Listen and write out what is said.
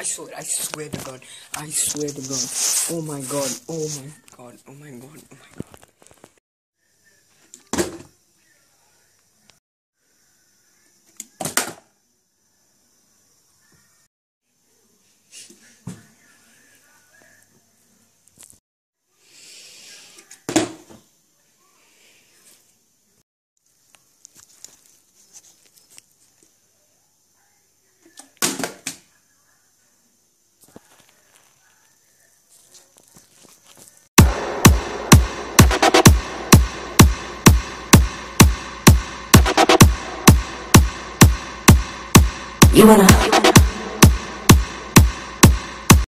I swear, I swear to God. I swear to God. Oh my God. Oh my God. Oh my God. Oh my God. You wanna